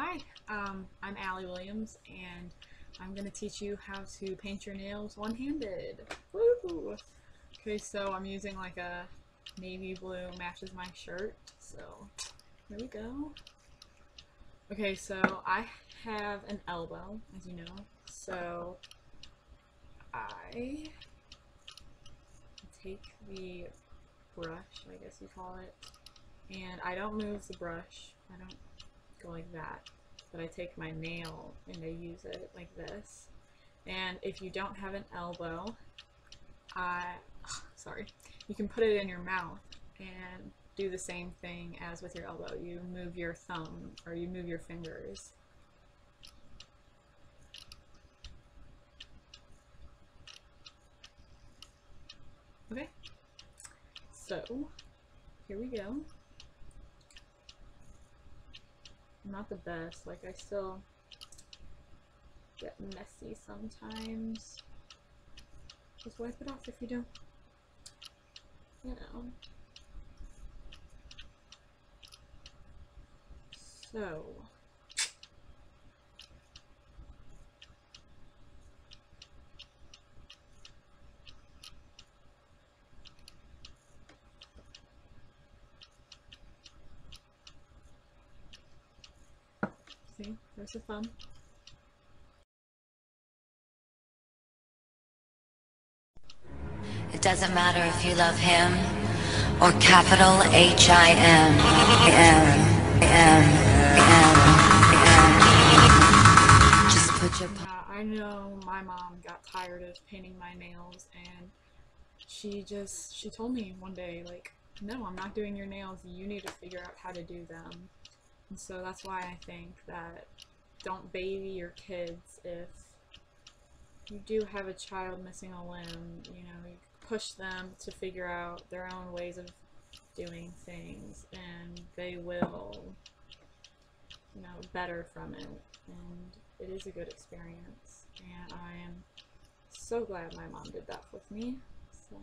Hi, um, I'm Ally Williams, and I'm going to teach you how to paint your nails one-handed. Woo! Okay, so I'm using like a navy blue matches my shirt, so here we go. Okay, so I have an elbow, as you know, so I take the brush, I guess you call it, and I don't move the brush. I don't go like that. But I take my nail and I use it like this. And if you don't have an elbow, I, sorry, you can put it in your mouth and do the same thing as with your elbow. You move your thumb or you move your fingers. Okay, so here we go. Not the best. Like, I still get messy sometimes. Just wipe it off if you don't, you know. So, See, there's a thumb. It doesn't matter if you love him or capital H I M M M M. Just put your Yeah, I know my mom got tired of painting my nails and she just she told me one day like no I'm not doing your nails you need to figure out how to do them and so that's why I think that don't baby your kids if you do have a child missing a limb, you know, you push them to figure out their own ways of doing things and they will, you know, better from it. And it is a good experience. And I am so glad my mom did that with me. So.